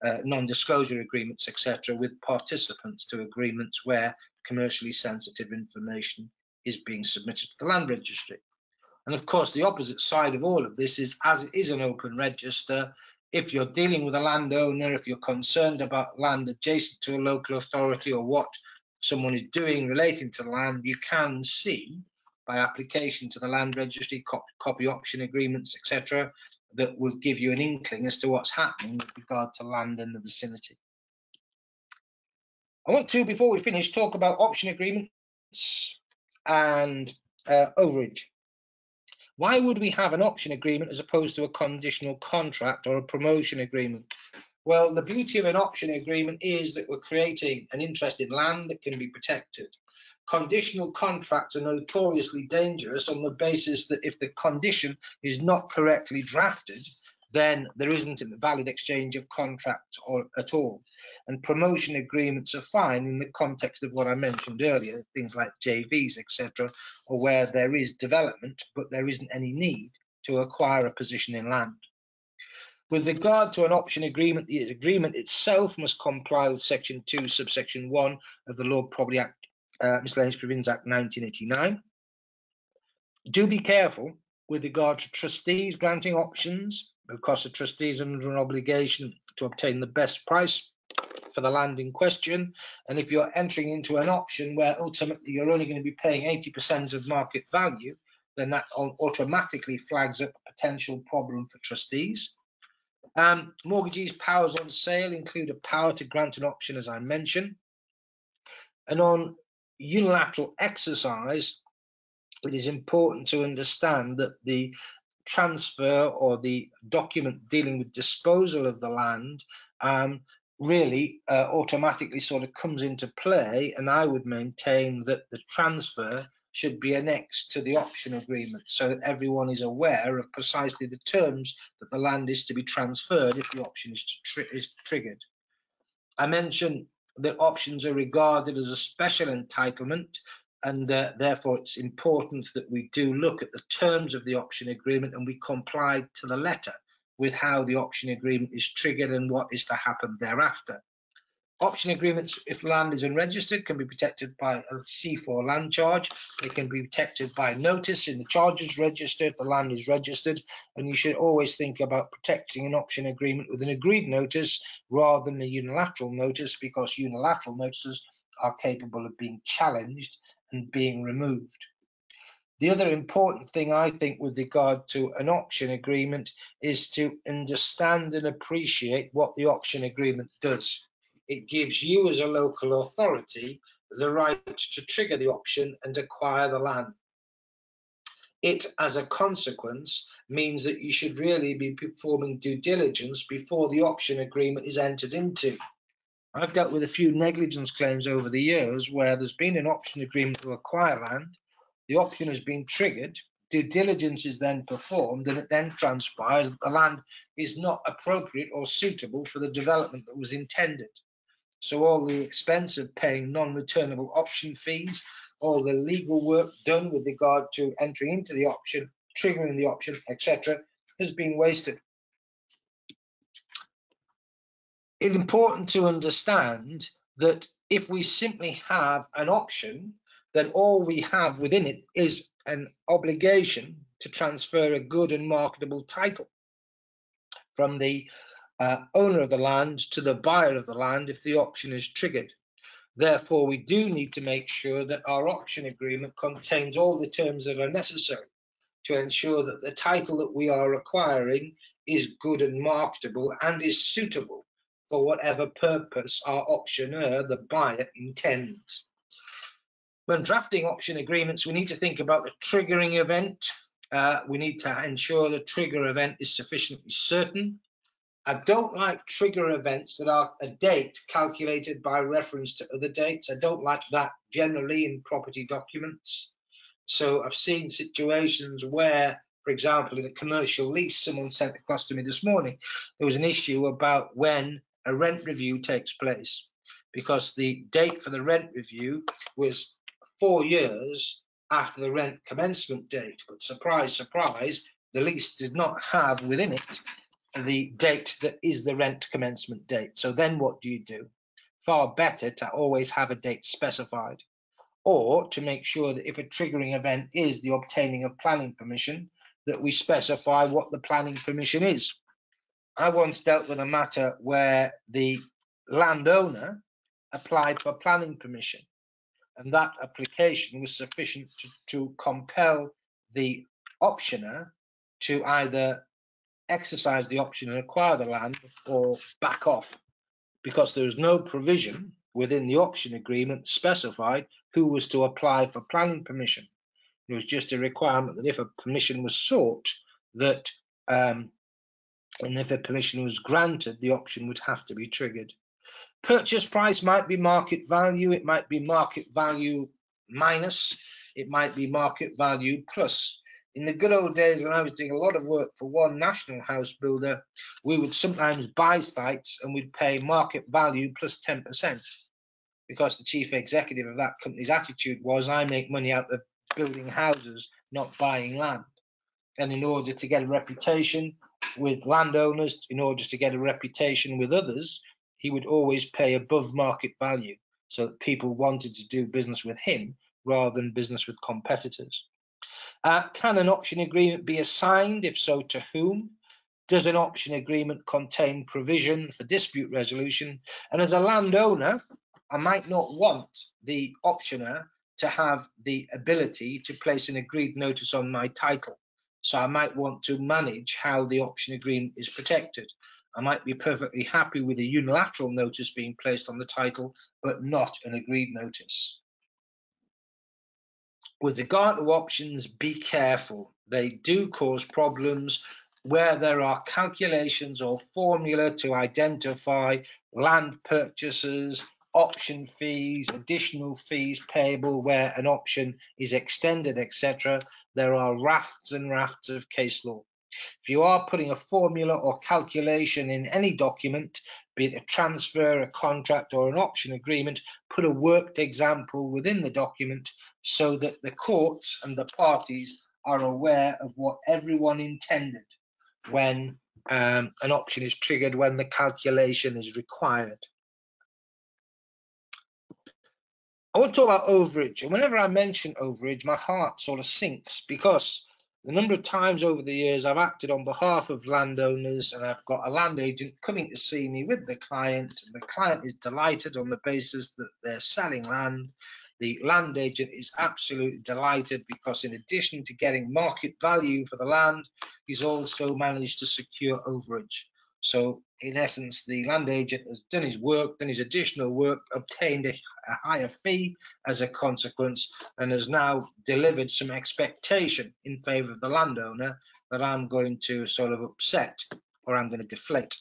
uh, non-disclosure agreements, etc., with participants to agreements where commercially sensitive information is being submitted to the land registry. And of course, the opposite side of all of this is as it is an open register, if you're dealing with a landowner, if you're concerned about land adjacent to a local authority or what someone is doing relating to land, you can see by application to the land registry, copy, option agreements, etc., that will give you an inkling as to what's happening with regard to land in the vicinity. I want to, before we finish, talk about option agreements and uh, overage. Why would we have an option agreement as opposed to a conditional contract or a promotion agreement? Well, the beauty of an option agreement is that we're creating an interest in land that can be protected. Conditional contracts are notoriously dangerous on the basis that if the condition is not correctly drafted, then there isn't a valid exchange of contracts or at all. And promotion agreements are fine in the context of what I mentioned earlier, things like JVs, etc., or where there is development, but there isn't any need to acquire a position in land. With regard to an option agreement, the agreement itself must comply with Section 2, subsection 1 of the Law Property Act, uh, Miscellaneous Provisions Act 1989. Do be careful with regard to trustees granting options because the trustees are under an obligation to obtain the best price for the land in question. And if you're entering into an option where ultimately you're only going to be paying 80% of market value, then that automatically flags up a potential problem for trustees. Um, mortgagees' powers on sale include a power to grant an option, as I mentioned. And on unilateral exercise, it is important to understand that the transfer or the document dealing with disposal of the land um, really uh, automatically sort of comes into play. And I would maintain that the transfer should be annexed to the option agreement so that everyone is aware of precisely the terms that the land is to be transferred if the option is, tri is triggered. I mentioned that options are regarded as a special entitlement and uh, therefore it's important that we do look at the terms of the option agreement and we comply to the letter with how the option agreement is triggered and what is to happen thereafter. Option agreements, if land is unregistered, can be protected by a C4 land charge. They can be protected by notice in the charges register if the land is registered. And you should always think about protecting an option agreement with an agreed notice rather than a unilateral notice because unilateral notices are capable of being challenged and being removed. The other important thing I think with regard to an option agreement is to understand and appreciate what the option agreement does. It gives you as a local authority the right to trigger the option and acquire the land. It, as a consequence, means that you should really be performing due diligence before the option agreement is entered into. I've dealt with a few negligence claims over the years where there's been an option agreement to acquire land, the option has been triggered, due diligence is then performed, and it then transpires that the land is not appropriate or suitable for the development that was intended. So all the expense of paying non-returnable option fees, all the legal work done with regard to entering into the option, triggering the option, etc., has been wasted. It's important to understand that if we simply have an option, then all we have within it is an obligation to transfer a good and marketable title from the uh, owner of the land to the buyer of the land if the option is triggered. Therefore, we do need to make sure that our option agreement contains all the terms that are necessary to ensure that the title that we are acquiring is good and marketable and is suitable for whatever purpose our optioner, the buyer, intends. When drafting option agreements, we need to think about the triggering event. Uh, we need to ensure the trigger event is sufficiently certain. I don't like trigger events that are a date calculated by reference to other dates. I don't like that generally in property documents. So I've seen situations where, for example, in a commercial lease, someone sent across to me this morning, there was an issue about when a rent review takes place because the date for the rent review was four years after the rent commencement date. But surprise, surprise, the lease did not have within it the date that is the rent commencement date. So then what do you do? Far better to always have a date specified or to make sure that if a triggering event is the obtaining of planning permission, that we specify what the planning permission is. I once dealt with a matter where the landowner applied for planning permission and that application was sufficient to, to compel the optioner to either exercise the option and acquire the land or back off because there was no provision within the option agreement specified who was to apply for planning permission. It was just a requirement that if a permission was sought, that um, and if a permission was granted, the option would have to be triggered. Purchase price might be market value, it might be market value minus, it might be market value plus in the good old days when I was doing a lot of work for one national house builder, we would sometimes buy sites and we'd pay market value plus 10% because the chief executive of that company's attitude was I make money out of building houses, not buying land. And in order to get a reputation with landowners, in order to get a reputation with others, he would always pay above market value so that people wanted to do business with him rather than business with competitors. Uh, can an option agreement be assigned? If so, to whom? Does an option agreement contain provision for dispute resolution? And as a landowner, I might not want the optioner to have the ability to place an agreed notice on my title. So I might want to manage how the option agreement is protected. I might be perfectly happy with a unilateral notice being placed on the title, but not an agreed notice. With regard to options, be careful. They do cause problems where there are calculations or formula to identify land purchases, option fees, additional fees payable where an option is extended, etc. There are rafts and rafts of case law. If you are putting a formula or calculation in any document, be it a transfer, a contract, or an option agreement, put a worked example within the document so that the courts and the parties are aware of what everyone intended when um, an option is triggered, when the calculation is required. I want to talk about overage, and whenever I mention overage, my heart sort of sinks because the number of times over the years I've acted on behalf of landowners and I've got a land agent coming to see me with the client and the client is delighted on the basis that they're selling land. The land agent is absolutely delighted because in addition to getting market value for the land, he's also managed to secure overage. So in essence, the land agent has done his work, done his additional work, obtained a, a, higher fee as a consequence, and has now delivered some expectation in favor of the landowner that I'm going to sort of upset or I'm going to deflate.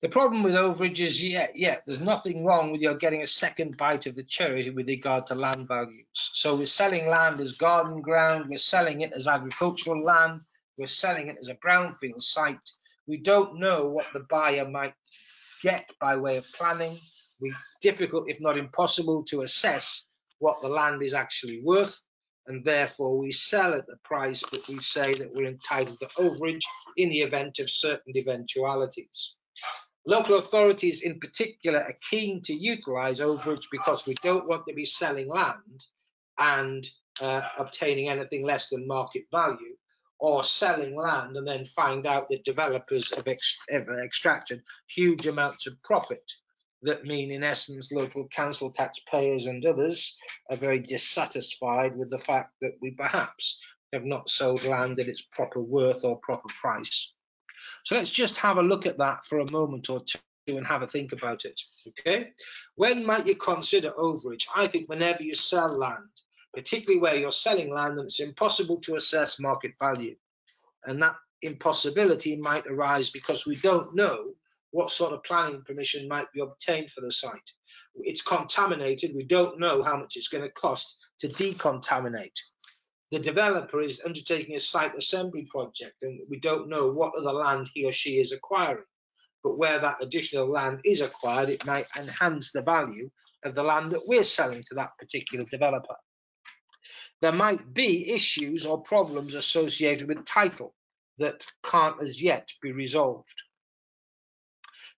The problem with overage is, yeah, yeah, there's nothing wrong with you getting a second bite of the cherry with regard to land values. So we're selling land as garden ground, we're selling it as agricultural land, we're selling it as a brownfield site, we don't know what the buyer might get by way of planning. We difficult, if not impossible, to assess what the land is actually worth, and therefore we sell at the price that we say that we're entitled to overage in the event of certain eventualities. Local authorities in particular are keen to utilise overage because we don't want to be selling land and uh, obtaining anything less than market value or selling land and then find out that developers have, ex have extracted huge amounts of profit that mean in essence local council taxpayers and others are very dissatisfied with the fact that we perhaps have not sold land at its proper worth or proper price. So let's just have a look at that for a moment or two and have a think about it. Okay, when might you consider overage? I think whenever you sell land, particularly where you're selling land and it's impossible to assess market value. And that impossibility might arise because we don't know what sort of planning permission might be obtained for the site. It's contaminated. We don't know how much it's going to cost to decontaminate. The developer is undertaking a site assembly project and we don't know what other land he or she is acquiring. But where that additional land is acquired, it might enhance the value of the land that we're selling to that particular developer. There might be issues or problems associated with title that can't as yet be resolved.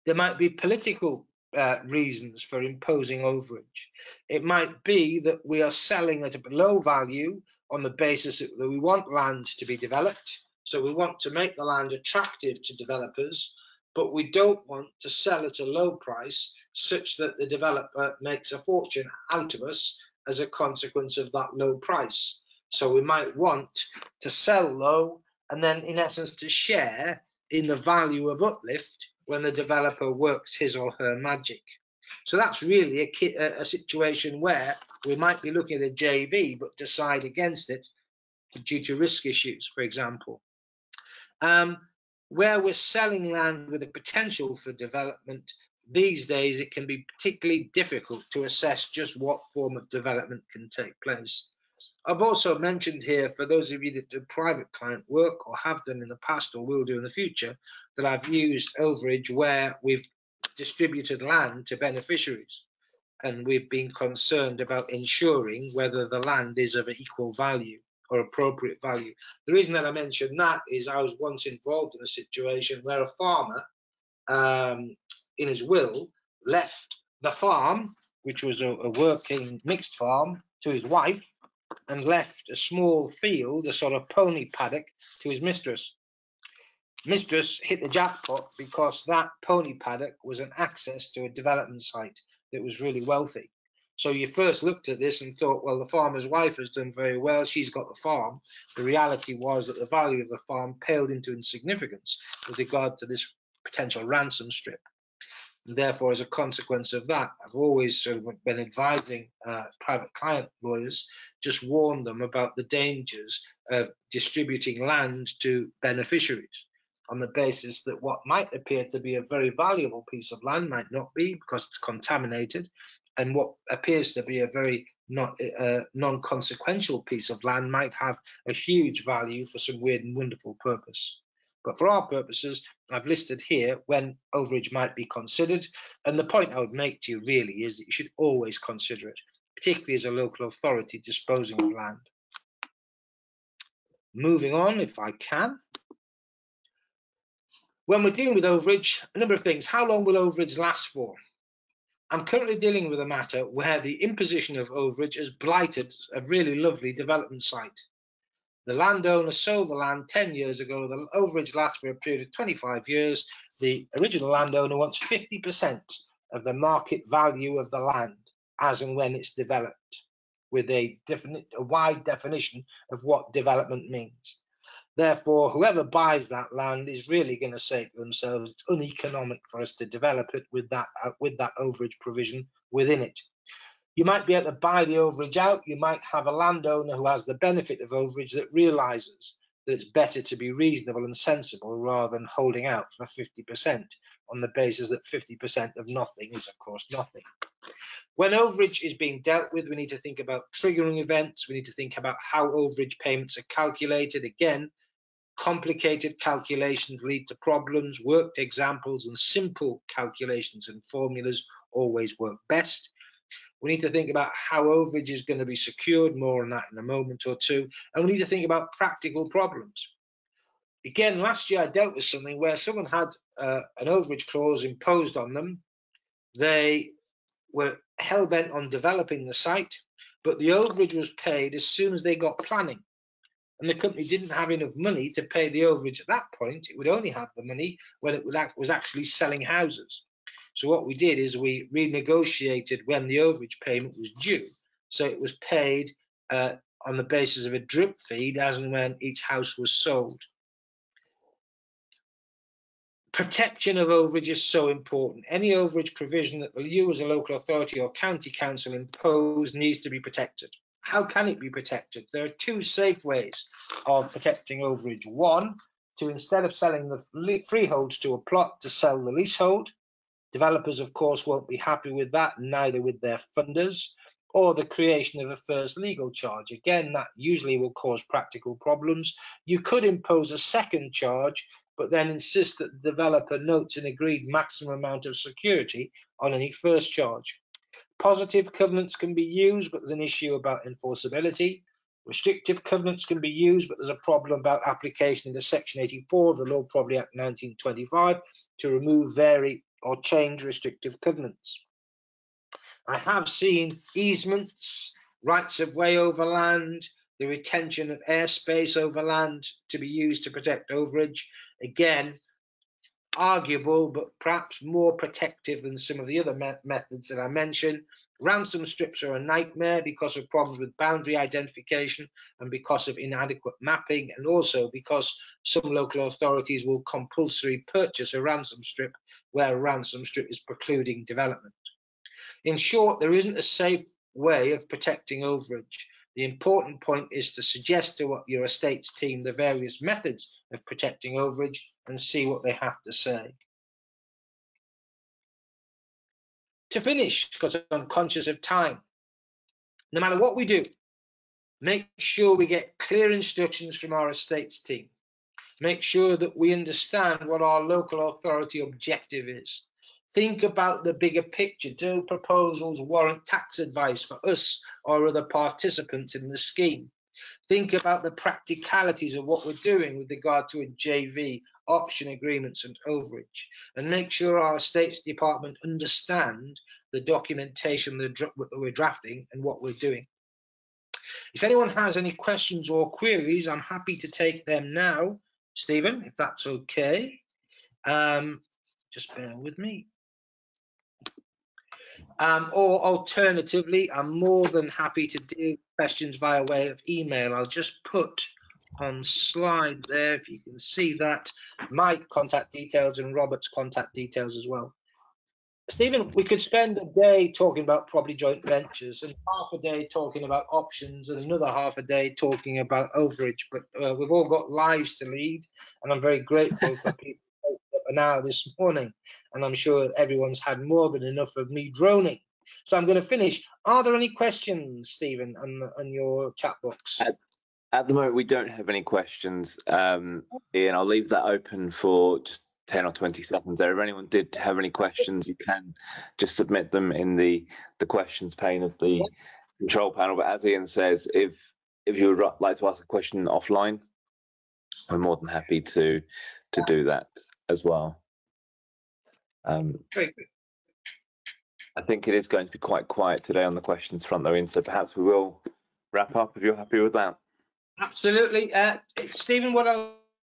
There might be political uh, reasons for imposing overage. It might be that we are selling at a low value on the basis that we want land to be developed. So we want to make the land attractive to developers, but we don't want to sell at a low price such that the developer makes a fortune out of us as a consequence of that low price. So we might want to sell low and then in essence to share in the value of uplift when the developer works his or her magic. So that's really a, a, situation where we might be looking at a JV but decide against it due to risk issues, for example. Um, where we're selling land with a potential for development, these days it can be particularly difficult to assess just what form of development can take place. I've also mentioned here, for those of you that do private client work or have done in the past or will do in the future, that I've used overage where we've distributed land to beneficiaries and we've been concerned about ensuring whether the land is of equal value or appropriate value. The reason that I mentioned that is I was once involved in a situation where a farmer um, in his will left the farm, which was a, a working mixed farm, to his wife and left a small field, a sort of pony paddock, to his mistress. Mistress hit the jackpot because that pony paddock was an access to a development site that was really wealthy. So you first looked at this and thought, well, the farmer's wife has done very well. She's got the farm. The reality was that the value of the farm paled into insignificance with regard to this potential ransom strip. Therefore, as a consequence of that, I've always sort of been advising uh, private client lawyers, just warn them about the dangers of distributing land to beneficiaries on the basis that what might appear to be a very valuable piece of land might not be because it's contaminated, and what appears to be a very not, uh, non-consequential piece of land might have a huge value for some weird and wonderful purpose. But for our purposes, I've listed here when overage might be considered. And the point I would make to you really is that you should always consider it, particularly as a local authority disposing of land. Moving on, if I can. When we're dealing with overage, a number of things. How long will overage last for? I'm currently dealing with a matter where the imposition of overage has blighted a really lovely development site. The landowner sold the land 10 years ago. The overage lasts for a period of 25 years. The original landowner wants 50% of the market value of the land as and when it's developed, with a, definite, a wide definition of what development means. Therefore, whoever buys that land is really going to say to themselves, it's uneconomic for us to develop it with that uh, with that overage provision within it. You might be able to buy the overage out. You might have a landowner who has the benefit of overage that realizes that it's better to be reasonable and sensible rather than holding out for 50% on the basis that 50% of nothing is, of course, nothing. When overage is being dealt with, we need to think about triggering events. We need to think about how overage payments are calculated. Again, complicated calculations lead to problems. Worked examples and simple calculations and formulas always work best. We need to think about how overage is going to be secured, more on that in a moment or two. And we need to think about practical problems. Again, last year I dealt with something where someone had uh, an overage clause imposed on them. They were hell bent on developing the site, but the overage was paid as soon as they got planning. And the company didn't have enough money to pay the overage at that point. It would only have the money when it was actually selling houses. So what we did is we renegotiated when the overage payment was due. So it was paid uh, on the basis of a drip feed as and when each house was sold. Protection of overage is so important. Any overage provision that you as a local authority or county council impose needs to be protected. How can it be protected? There are two safe ways of protecting overage. One, to instead of selling the freeholds to a plot to sell the leasehold. Developers, of course, won't be happy with that, neither with their funders, or the creation of a first legal charge. Again, that usually will cause practical problems. You could impose a second charge, but then insist that the developer notes an agreed maximum amount of security on any first charge. Positive covenants can be used, but there's an issue about enforceability. Restrictive covenants can be used, but there's a problem about application into Section 84 of the Law Property Act 1925 to remove, vary, or change restrictive covenants. I have seen easements, rights of way over land, the retention of airspace over land to be used to protect overage. Again, arguable, but perhaps more protective than some of the other me methods that I mentioned. Ransom strips are a nightmare because of problems with boundary identification and because of inadequate mapping, and also because some local authorities will compulsory purchase a ransom strip where ransom strip is precluding development. In short, there isn't a safe way of protecting overage. The important point is to suggest to your estates team the various methods of protecting overage and see what they have to say. to finish because I'm conscious of time. No matter what we do, make sure we get clear instructions from our estates team. Make sure that we understand what our local authority objective is. Think about the bigger picture. Do proposals warrant tax advice for us or other participants in the scheme? Think about the practicalities of what we're doing with regard to a JV, option agreements and overage, and make sure our estates department understand the documentation that we're drafting and what we're doing. If anyone has any questions or queries, I'm happy to take them now, Stephen, if that's okay. Um, just bear with me. Um, or alternatively, I'm more than happy to do questions via way of email. I'll just put on slide there, if you can see that, my contact details and Robert's contact details as well. Stephen, we could spend a day talking about property joint ventures and half a day talking about options and another half a day talking about overage, but uh, we've all got lives to lead, and I'm very grateful for people an hour this morning, and I'm sure everyone's had more than enough of me droning. So I'm going to finish. Are there any questions, Stephen, on, on your chat box? At, at the moment, we don't have any questions, um, Ian. I'll leave that open for just 10 or 20 seconds there. If anyone did have any questions, you can just submit them in the the questions pane of the control panel. But as Ian says, if if you would like to ask a question offline, we're more than happy to to do that as well. Um, I think it is going to be quite quiet today on the questions front, though, Ian. So perhaps we will wrap up if you're happy with that. Absolutely, uh, Stephen. What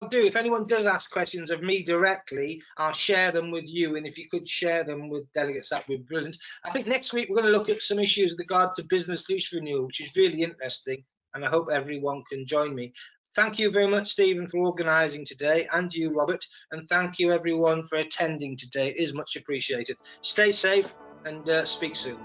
I'll do, if anyone does ask questions of me directly, I'll share them with you. And if you could share them with delegates, that would be brilliant. I think next week we're going to look at some issues with regard to business lease renewal, which is really interesting. And I hope everyone can join me. Thank you very much, Stephen, for organising today, and you, Robert. And thank you, everyone, for attending today. It is much appreciated. Stay safe and uh, speak soon.